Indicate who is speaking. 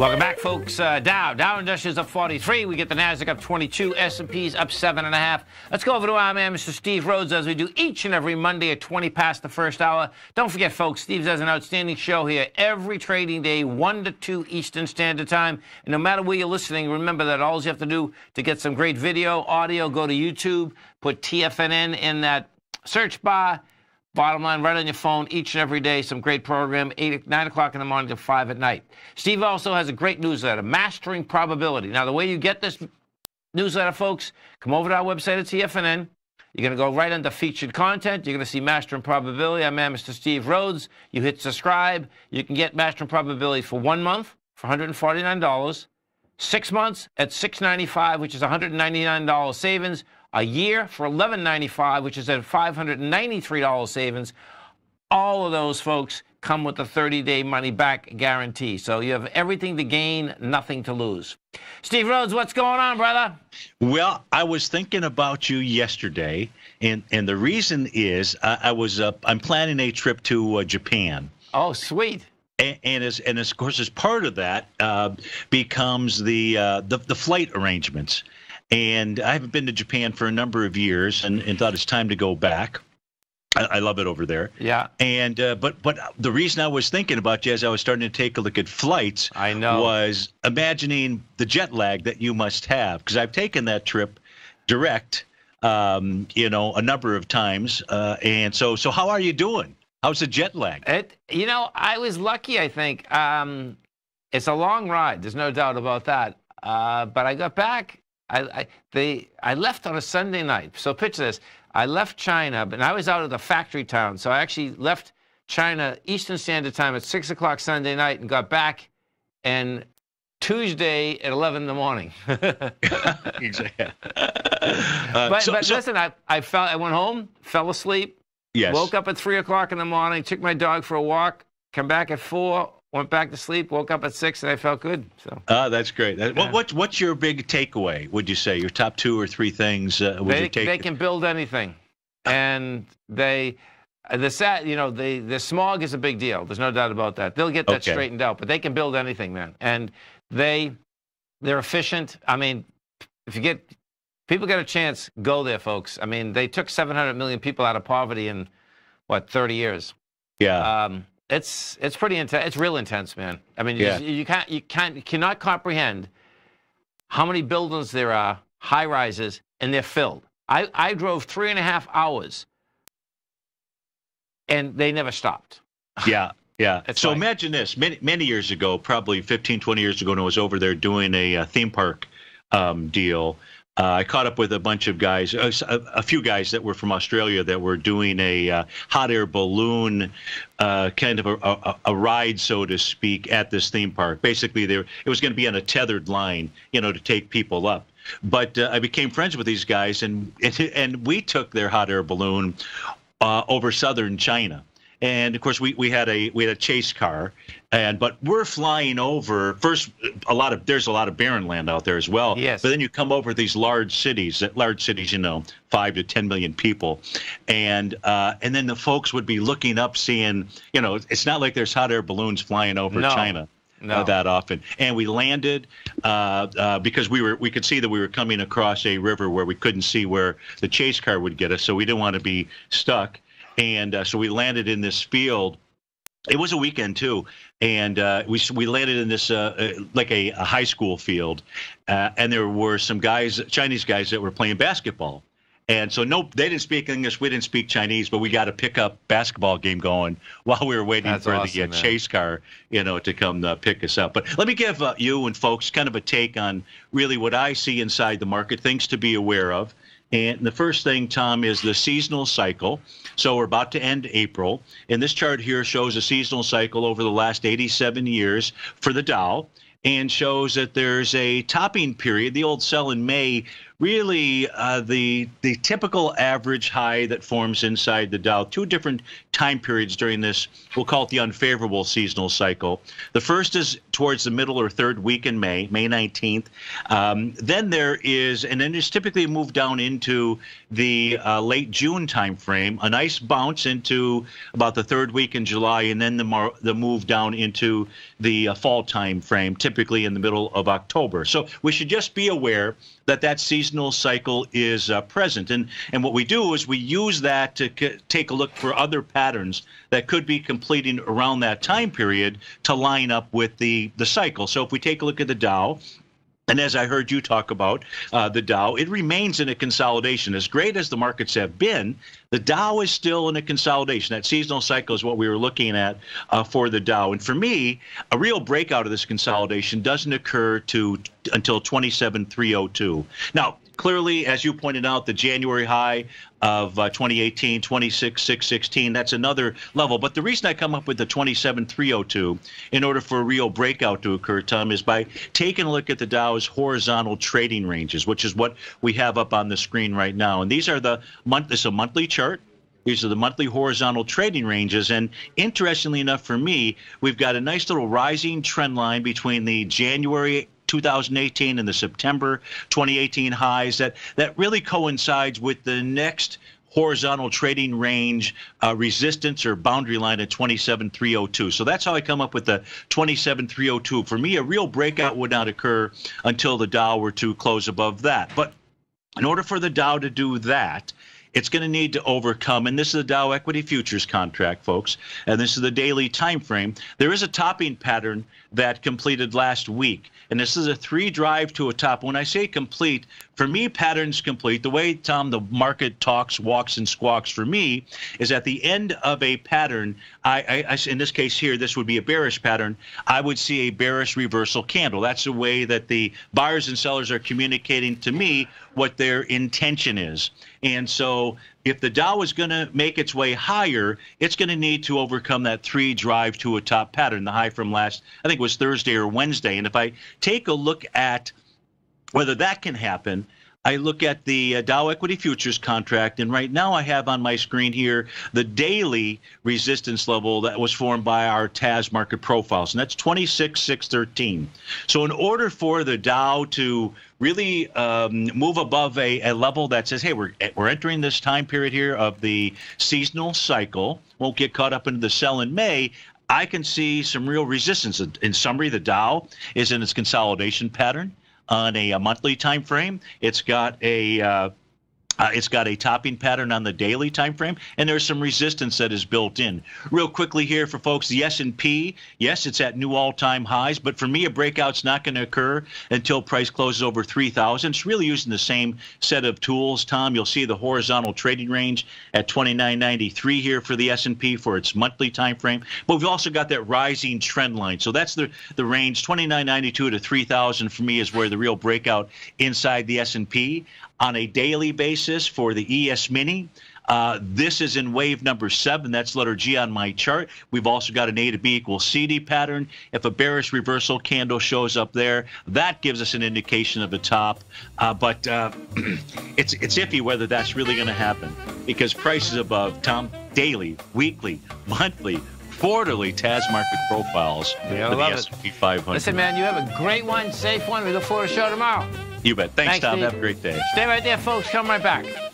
Speaker 1: Welcome back, folks. Uh, Dow, Dow Industrials up 43. We get the Nasdaq up 22. S&P's up seven and a half. Let's go over to our man, Mr. Steve Rhodes, as we do each and every Monday at 20 past the first hour. Don't forget, folks, Steve has an outstanding show here every trading day, 1 to 2 Eastern Standard Time. And no matter where you're listening, remember that all you have to do to get some great video, audio, go to YouTube, put TFNN in that search bar Bottom line, right on your phone each and every day. Some great program, 8, 9 o'clock in the morning to 5 at night. Steve also has a great newsletter, Mastering Probability. Now, the way you get this newsletter, folks, come over to our website at TFNN. You're going to go right under featured content. You're going to see Mastering Probability. I'm Mr. Steve Rhodes. You hit subscribe. You can get Mastering Probability for one month for $149, six months at 695, which is $199 savings a year for $11.95, which is a $593 savings. All of those folks come with a 30-day money-back guarantee. So you have everything to gain, nothing to lose. Steve Rhodes, what's going on, brother?
Speaker 2: Well, I was thinking about you yesterday, and and the reason is uh, I was uh, I'm planning a trip to uh, Japan.
Speaker 1: Oh, sweet.
Speaker 2: And, and as and as, of course, as part of that uh, becomes the, uh, the the flight arrangements. And I haven't been to Japan for a number of years, and, and thought it's time to go back. I, I love it over there.
Speaker 1: Yeah.
Speaker 2: And uh, but but the reason I was thinking about you as I was starting to take a look at flights,
Speaker 1: I know,
Speaker 2: was imagining the jet lag that you must have because I've taken that trip direct, um, you know, a number of times. Uh, and so so how are you doing? How's the jet lag?
Speaker 1: It, you know, I was lucky. I think um, it's a long ride. There's no doubt about that. Uh, but I got back I, I, they, I left on a Sunday night. So picture this. I left China, but I was out of the factory town. So I actually left China Eastern Standard Time at 6 o'clock Sunday night and got back and Tuesday at 11 in the morning.
Speaker 2: exactly.
Speaker 1: Uh, but so, but so, listen, I, I, fell, I went home, fell asleep,
Speaker 2: yes.
Speaker 1: woke up at 3 o'clock in the morning, took my dog for a walk, come back at 4, went back to sleep, woke up at six, and I felt good. So.
Speaker 2: Ah, that's great. That, yeah. what, what, what's your big takeaway? Would you say your top two or three things? Uh,
Speaker 1: they, they can build anything, and they. The sad, you know, the the smog is a big deal. There's no doubt about that. They'll get that okay. straightened out, but they can build anything, man. And they, they're efficient. I mean, if you get people get a chance, go there, folks. I mean, they took 700 million people out of poverty in what 30 years.
Speaker 2: Yeah.
Speaker 1: Um, it's it's pretty intense. It's real intense, man. I mean, you,
Speaker 2: yeah.
Speaker 1: you can't you can't you cannot comprehend how many buildings there are, high rises, and they're filled. I, I drove three and a half hours, and they never stopped.
Speaker 2: Yeah, yeah. so like, imagine this: many many years ago, probably 15, 20 years ago, when I was over there doing a, a theme park um, deal. Uh, I caught up with a bunch of guys, a, a, few guys that were from Australia that were doing a uh, hot air balloon uh, kind of a, a, a, ride, so to speak, at this theme park. Basically, there it was going to be on a tethered line, you know, to take people up. But uh, I became friends with these guys, and and we took their hot air balloon uh, over southern China and of course we, we had a we had a chase car and but we're flying over first a lot of there's a lot of barren land out there as well
Speaker 1: yes
Speaker 2: but then you come over these large cities large cities you know five to ten million people and uh, and then the folks would be looking up seeing you know it's not like there's hot air balloons flying over
Speaker 1: no.
Speaker 2: china uh,
Speaker 1: no.
Speaker 2: That often. And we landed uh, uh, because we were we could see that we were coming across a river where we couldn't see where the chase car would get us, so we didn't want to be stuck. And uh, so we landed in this field. It was a weekend too, and uh, we we landed in this uh, uh, like a, a, high school field, uh, and there were some guys, Chinese guys, that were playing basketball. And so, no, they didn't speak English. We didn't speak Chinese, but we got a pickup basketball game going while we were waiting
Speaker 1: That's
Speaker 2: for
Speaker 1: awesome,
Speaker 2: the uh, chase car, you know, to come uh, pick us up. But let me give uh, you and folks kind of a take on really what I see inside the market, things to be aware of. And the first thing, Tom, is the seasonal cycle. So we're about to end April. And this chart here shows a seasonal cycle over the last 87 years for the Dow and shows that there's a topping period. The old sell in May really uh, the the typical average high that forms inside the Dow. Two different time periods during this, we'll call it the unfavorable seasonal cycle. The first is towards the middle or third week in May, May 19th. Um, then there is, and then it's typically moved down into the uh, late June timeframe, a nice bounce into about the third week in July, and then the, the move down into the uh, fall time frame, typically in the middle of October. So we should just be aware that that seasonal cycle is uh, present. And, and what we do is we use that to c- take a look for other patterns that could be completing around that time period to line up with the, the cycle. So if we take a look at the Dow, and as I heard you talk about uh, the Dow, it remains in a consolidation. As great as the markets have been, the Dow is still in a consolidation. That seasonal cycle is what we were looking at uh, for the Dow. And for me, a real breakout of this consolidation doesn't occur to until 27,302. Now, clearly, as you pointed out, the January high of uh, 2018, 26,616, that's another level. But the reason I come up with the 27,302 in order for a real breakout to occur, Tom, is by taking a look at the Dow's horizontal trading ranges, which is what we have up on the screen right now. And these are the month. This is a monthly chart. These are the monthly horizontal trading ranges. And interestingly enough for me, we've got a nice little rising trend line between the January 2018 and the September 2018 highs that, that really coincides with the next horizontal trading range uh, resistance or boundary line at 27302. So that's how I come up with the 27302. For me, a real breakout would not occur until the Dow were to close above that. But in order for the Dow to do that, it's going to need to overcome, and this is the Dow Equity Futures contract, folks, and this is the daily time frame. There is a topping pattern that completed last week, and this is a three drive to a top. When I say complete, for me, patterns complete. The way Tom the market talks, walks, and squawks for me is at the end of a pattern. I, I, I in this case here, this would be a bearish pattern. I would see a bearish reversal candle. That's the way that the buyers and sellers are communicating to me what their intention is. And so if the Dow is going to make its way higher, it's going to need to overcome that three drive to a top pattern, the high from last, I think it was Thursday or Wednesday. And if I take a look at whether that can happen, I look at the uh, Dow Equity Futures contract, and right now I have on my screen here the daily resistance level that was formed by our TAS market profiles, and that's 26,613. So, in order for the Dow to really um, move above a, a level that says, hey, we're, we're entering this time period here of the seasonal cycle, won't get caught up into the sell in May, I can see some real resistance. In summary, the Dow is in its consolidation pattern on a, a monthly time frame. It's got a uh, uh, it's got a topping pattern on the daily time frame, and there's some resistance that is built in. Real quickly here for folks, the S&P, yes, it's at new all-time highs, but for me, a breakout's not going to occur until price closes over 3,000. It's really using the same set of tools, Tom. You'll see the horizontal trading range at 29.93 here for the S&P for its monthly time frame, but we've also got that rising trend line. So that's the the range 29.92 to 3,000 for me is where the real breakout inside the S&P on a daily basis for the ES Mini. Uh, this is in wave number seven. That's letter G on my chart. We've also got an A to B equals CD pattern. If a bearish reversal candle shows up there, that gives us an indication of a top. Uh, but uh, it's it's iffy whether that's really going to happen because prices above Tom daily, weekly, monthly, quarterly TAS market profiles
Speaker 1: yeah, for the S&P 500. Listen, man, you have a great one, safe one. We look forward to show tomorrow.
Speaker 2: You bet. Thanks, Thanks Tom. Steve. Have a great day.
Speaker 1: Stay right there, folks. Come right back.